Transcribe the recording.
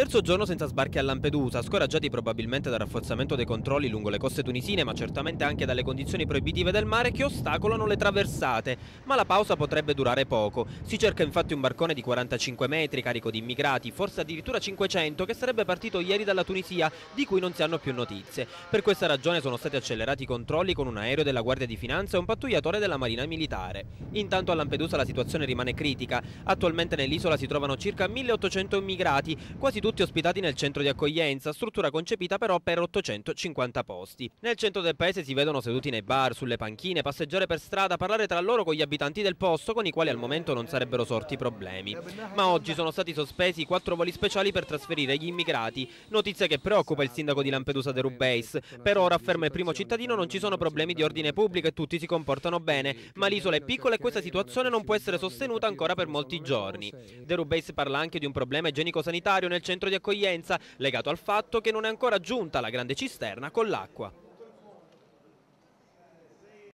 Terzo giorno senza sbarchi a Lampedusa, scoraggiati probabilmente dal rafforzamento dei controlli lungo le coste tunisine, ma certamente anche dalle condizioni proibitive del mare che ostacolano le traversate. Ma la pausa potrebbe durare poco. Si cerca infatti un barcone di 45 metri, carico di immigrati, forse addirittura 500, che sarebbe partito ieri dalla Tunisia, di cui non si hanno più notizie. Per questa ragione sono stati accelerati i controlli con un aereo della Guardia di Finanza e un pattugliatore della Marina Militare. Intanto a Lampedusa la situazione rimane critica. Attualmente nell'isola si trovano circa 1800 immigrati, quasi tutti ospitati nel centro di accoglienza, struttura concepita però per 850 posti. Nel centro del paese si vedono seduti nei bar, sulle panchine, passeggiare per strada, parlare tra loro con gli abitanti del posto con i quali al momento non sarebbero sorti problemi. Ma oggi sono stati sospesi quattro voli speciali per trasferire gli immigrati, notizia che preoccupa il sindaco di Lampedusa De Rubeis. Per ora, afferma il primo cittadino, non ci sono problemi di ordine pubblico e tutti si comportano bene, ma l'isola è piccola e questa situazione non può essere sostenuta ancora per molti giorni. De Rubeis parla anche di un problema igienico-sanitario nel centro di accoglienza, legato al fatto che non è ancora giunta la grande cisterna con l'acqua.